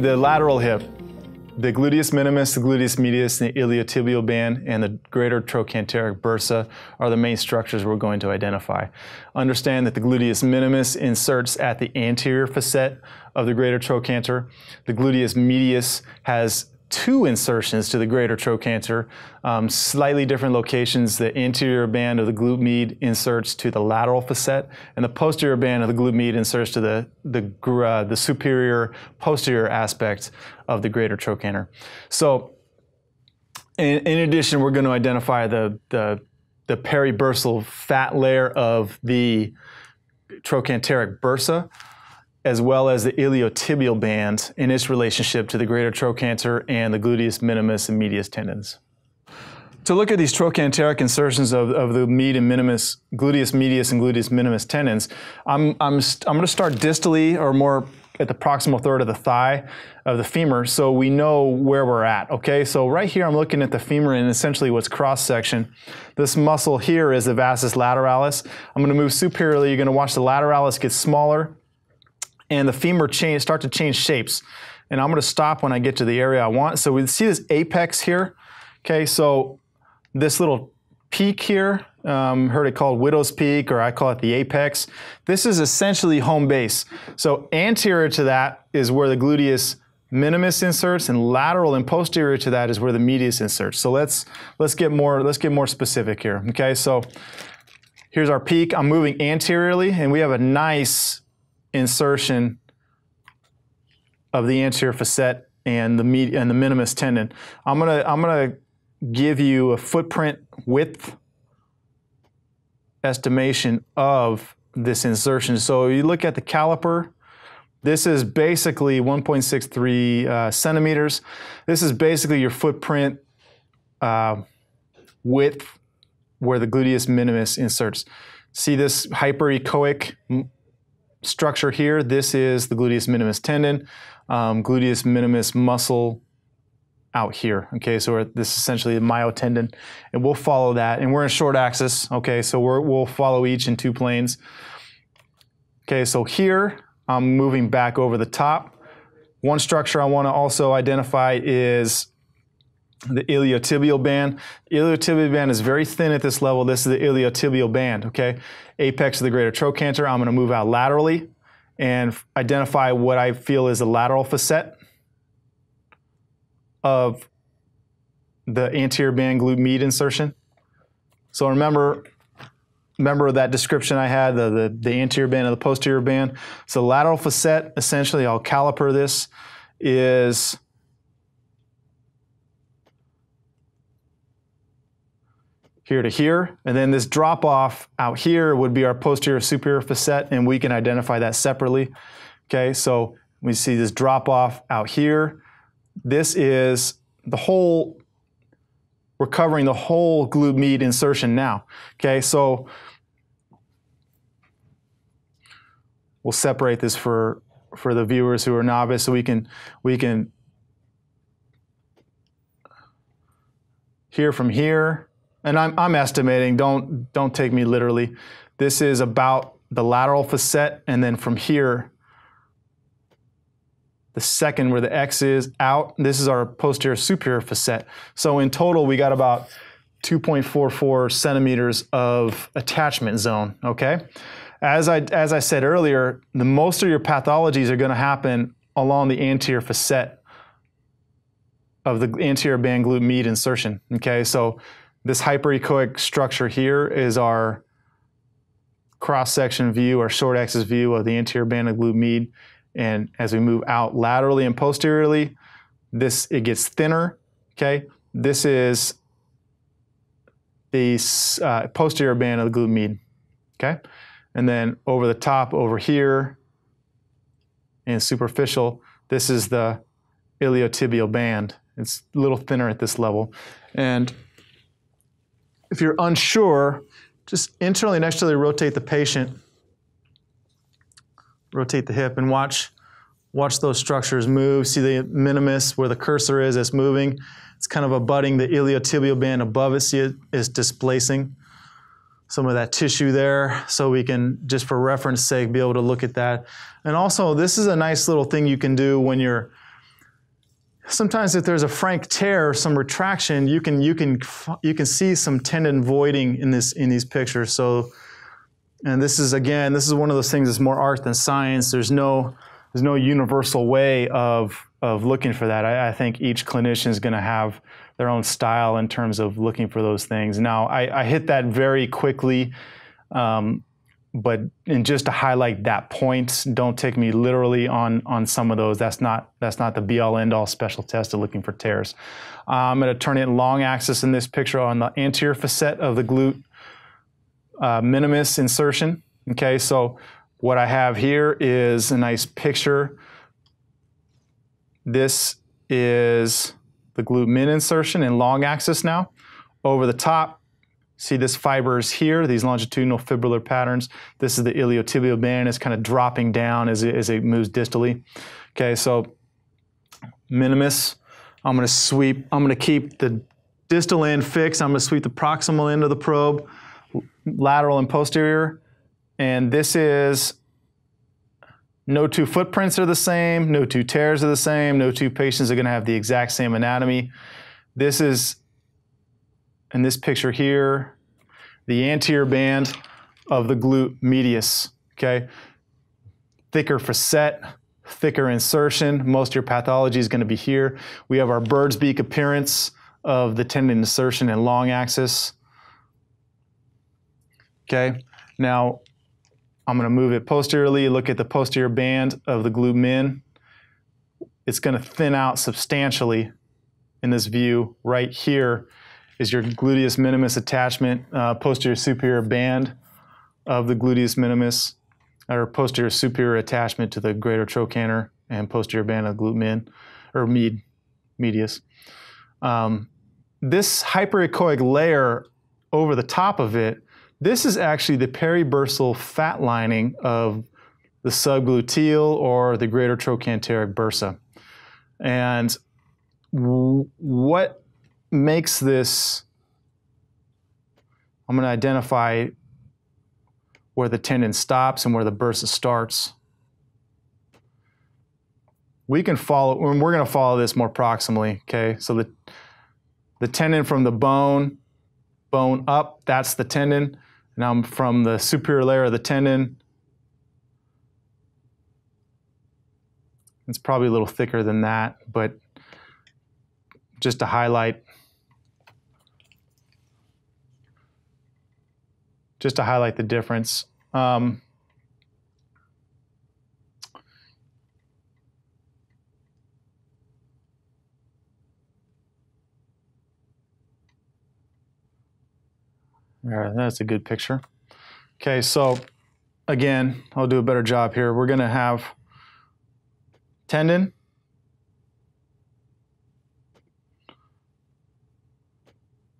the lateral hip, the gluteus minimus, the gluteus medius, and the iliotibial band, and the greater trochanteric bursa are the main structures we're going to identify. Understand that the gluteus minimus inserts at the anterior facet of the greater trochanter. The gluteus medius has two insertions to the greater trochanter, um, slightly different locations. The anterior band of the glute med inserts to the lateral facet, and the posterior band of the glute med inserts to the, the, uh, the superior posterior aspect of the greater trochanter. So, in, in addition, we're going to identify the, the, the peribursal fat layer of the trochanteric bursa as well as the iliotibial band in its relationship to the greater trochanter and the gluteus minimus and medius tendons. To look at these trochanteric insertions of, of the med and minimus, gluteus medius and gluteus minimus tendons, I'm, I'm, I'm going to start distally or more at the proximal third of the thigh of the femur so we know where we're at, okay? So right here I'm looking at the femur and essentially what's cross section. This muscle here is the vastus lateralis. I'm gonna move superiorly, you're gonna watch the lateralis get smaller and the femur change, start to change shapes. And I'm gonna stop when I get to the area I want. So we see this apex here. Okay, so this little peak here, um, heard it called widow's peak, or I call it the apex. This is essentially home base. So anterior to that is where the gluteus minimus inserts, and lateral and posterior to that is where the medius inserts. So let's let's get more let's get more specific here. Okay, so here's our peak. I'm moving anteriorly, and we have a nice insertion of the anterior facet and the med- and the minimus tendon. I'm gonna I'm gonna give you a footprint width estimation of this insertion. So you look at the caliper. This is basically 1.63 uh, centimeters. This is basically your footprint uh, width where the gluteus minimus inserts. See this hyperechoic structure here, this is the gluteus minimus tendon, um, gluteus minimus muscle out here. Okay, so this is essentially the myotendon, and we'll follow that. And we're in short axis. Okay, so we will follow each in two planes. Okay, so here I'm moving back over the top. One structure I want to also identify is the iliotibial band. Iliotibial band is very thin at this level. This is the iliotibial band, okay? Apex of the greater trochanter. I'm gonna move out laterally and identify what I feel is the lateral facet of the anterior band glute med insertion. So remember, remember that description I had, the, the, the anterior band and the posterior band. So lateral facet, essentially, I'll caliper this, is here to here. And then this drop off out here would be our posterior superior facet, and we can identify that separately. Okay, so we see this drop off out here. This is the whole, we're covering the whole glute med insertion now. Okay, so we'll separate this for for the viewers who are novice so we can we can hear from here and I'm, I'm estimating, don't, don't take me literally. This is about the lateral facet, and then from here, the second where the X is out, this is our posterior superior facet. So in total, we got about 2.44 centimeters of attachment zone, okay? As I, as I said earlier, the most of your pathologies are gonna happen along the anterior facet of the anterior band glute med insertion, okay? So this hyperechoic structure here is our cross-section view, our short axis view of the anterior band of glute med. And as we move out laterally and posteriorly, this it gets thinner. Okay, this is the uh, posterior band of the glute med. Okay, and then over the top over here and superficial, this is the iliotibial band. It's a little thinner at this level, and if you're unsure, just internally and externally rotate the patient. Rotate the hip and watch, watch those structures move. See the minimus where the cursor is, it's moving. It's kind of abutting the iliotibial band above it. See it is displacing some of that tissue there so we can, just for reference sake, be able to look at that. And also, this is a nice little thing you can do when you're sometimes if there's a frank tear, some retraction, you can you can you can see some tendon voiding in this in these pictures. So, and this is again, this is one of those things that's more art than science. There's no there's no universal way of of looking for that. I, I think each clinician is going to have their own style in terms of looking for those things. Now, I, I hit that very quickly. Um, but and just to highlight that point, don't take me literally on on some of those. That's not that's not the be all end all special test of looking for tears. Uh, I'm going to turn it long axis in this picture on the anterior facet of the glute uh, minimus insertion. Okay, so what I have here is a nice picture. This is the glute min insertion in long axis now. Over the top, See this fibers here, these longitudinal fibrillar patterns. This is the iliotibial band. It's kind of dropping down as it, as it moves distally. Okay, so minimus. I'm going to sweep. I'm going to keep the distal end fixed. I'm going to sweep the proximal end of the probe, lateral and posterior. And this is no two footprints are the same, no two tears are the same, no two patients are going to have the exact same anatomy. This is in this picture here, the anterior band of the glute medius, okay? Thicker facet, thicker insertion. Most of your pathology is going to be here. We have our bird's beak appearance of the tendon insertion and long axis. Okay, now I'm going to move it posteriorly. Look at the posterior band of the glute min. It's going to thin out substantially in this view right here is your gluteus minimus attachment, uh, posterior superior band of the gluteus minimus, or posterior superior attachment to the greater trochanter and posterior band of glute min, or med, medius. Um, this hyperechoic layer over the top of it, this is actually the peribursal fat lining of the subgluteal or the greater trochanteric bursa. And what makes this, I'm going to identify where the tendon stops and where the bursa starts. We can follow, and we're going to follow this more proximally, okay? So the, the tendon from the bone, bone up, that's the tendon. Now I'm from the superior layer of the tendon, it's probably a little thicker than that, but just to highlight just to highlight the difference. Um, that's a good picture. Okay, so again, I'll do a better job here. We're going to have tendon.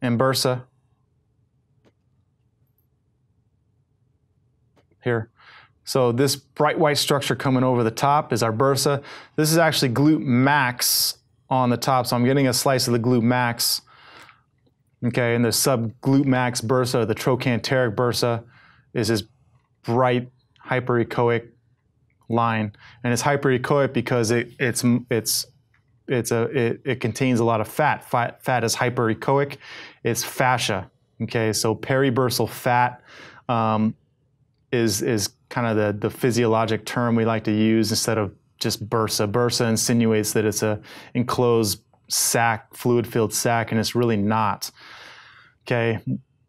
And bursa. Here. So this bright white structure coming over the top is our bursa. This is actually glute max on the top, so I'm getting a slice of the glute max. Okay, and the subglute max bursa, the trochanteric bursa, is this bright hyperechoic line, and it's hyperechoic because it, it's it's it's a it, it contains a lot of fat. Fat fat is hyperechoic. It's fascia. Okay, so peribursal fat. Um, is is kind of the, the physiologic term we like to use instead of just bursa. Bursa insinuates that it's a enclosed sac, fluid-filled sac, and it's really not. Okay,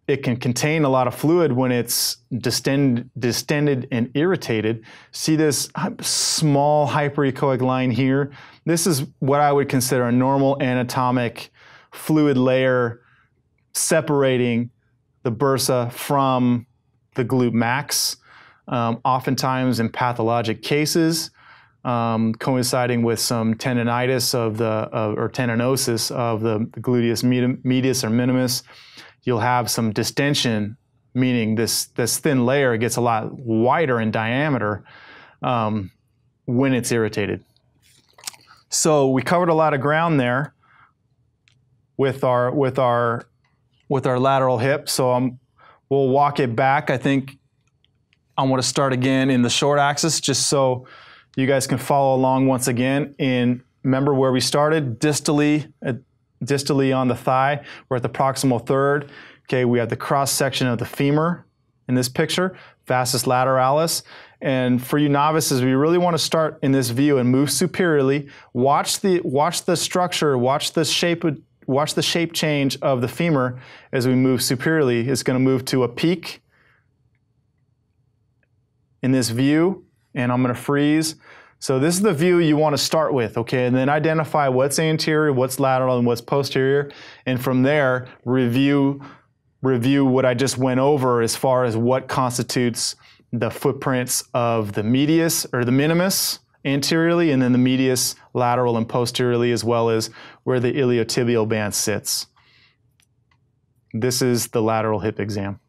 it can contain a lot of fluid when it's distended, distended and irritated. See this small hyperechoic line here? This is what I would consider a normal anatomic fluid layer separating the bursa from the glute max, um, oftentimes in pathologic cases, um, coinciding with some tendonitis of the or tendinosis of the, the gluteus medius or minimus. You'll have some distension, meaning this this thin layer gets a lot wider in diameter um, when it's irritated. So we covered a lot of ground there with our with our with our lateral hip. So I'm We'll walk it back. I think I want to start again in the short axis just so you guys can follow along once again in Remember where we started? Distally, uh, distally on the thigh. We're at the proximal third. Okay, we have the cross section of the femur in this picture, vastus lateralis. And for you novices, we really want to start in this view and move superiorly. Watch the watch the structure, watch the shape watch the shape change of the femur as we move superiorly. It's going to move to a peak in this view, and I'm going to freeze. So this is the view you want to start with, okay? And then identify what's anterior, what's lateral, and what's posterior. And from there, review, review what I just went over as far as what constitutes the footprints of the medius or the minimus anteriorly, and then the medius lateral and posteriorly, as well as where the iliotibial band sits. This is the lateral hip exam.